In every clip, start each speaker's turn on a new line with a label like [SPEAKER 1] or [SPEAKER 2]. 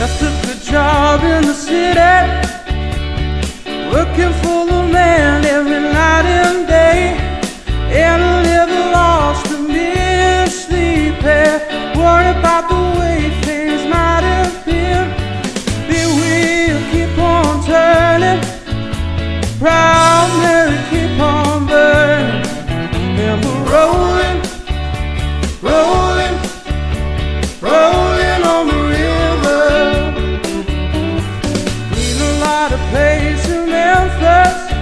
[SPEAKER 1] Just took a job in the city. Answers.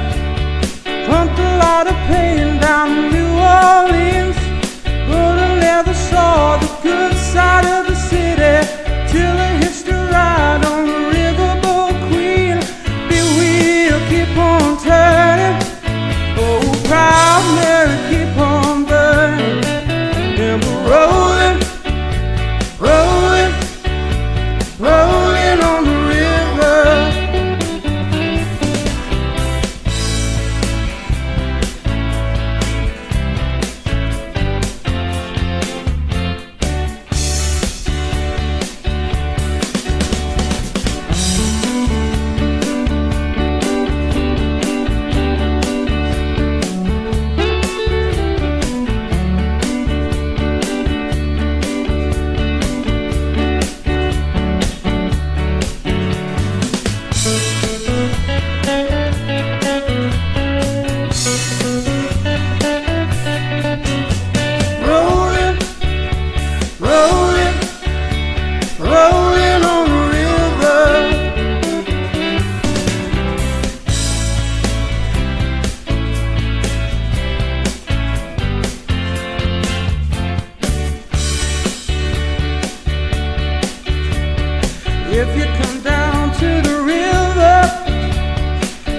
[SPEAKER 1] If you come down to the river,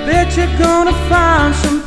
[SPEAKER 1] bet you're gonna find some